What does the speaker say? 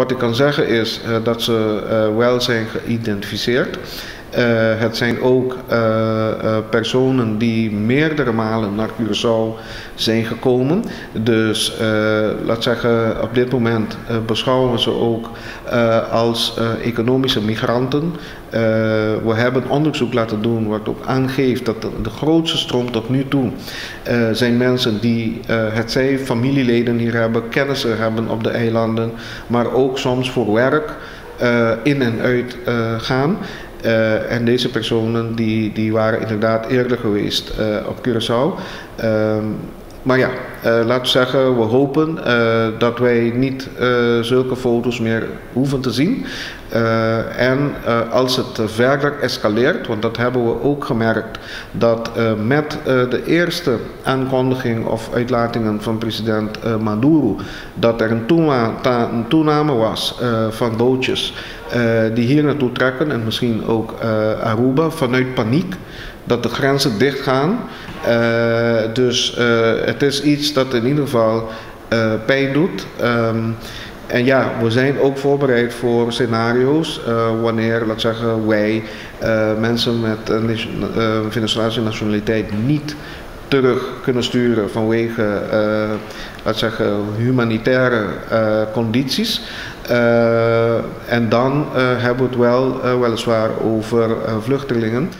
Wat ik kan zeggen is dat ze wel zijn geïdentificeerd. Uh, het zijn ook uh, uh, personen die meerdere malen naar Curaçao zijn gekomen. Dus laat zeggen, op dit moment beschouwen we ze ook als economische migranten. we hebben onderzoek laten doen wat ook aangeeft dat de, de grootste stroom tot nu toe zijn mensen die het zij familieleden hier hebben, kennissen hebben op de eilanden, maar ook soms voor werk in en uit gaan. Uh, en deze personen die, die waren inderdaad eerder geweest uh, op Curaçao. Uh, maar ja, uh, laten we zeggen, we hopen dat wij niet zulke foto's meer hoeven te zien. en als het verder escaleert, want dat hebben we ook gemerkt, dat met de eerste aankondiging of uitlatingen van president Maduro, dat er een, toename, was van bootjes die hier naartoe trekken en misschien ook uh, Aruba vanuit paniek dat de grenzen dicht gaan. Uh, dus het is iets dat in ieder geval pijn doet. Um, en ja, we zijn ook voorbereid voor scenario's wanneer, laat zeggen, wij mensen met een Venezolaanse nationaliteit niet terug kunnen sturen vanwege, uh, laat zeggen, humanitaire uh, condities. Uh, en dan hebben we het wel weliswaar over vluchtelingen.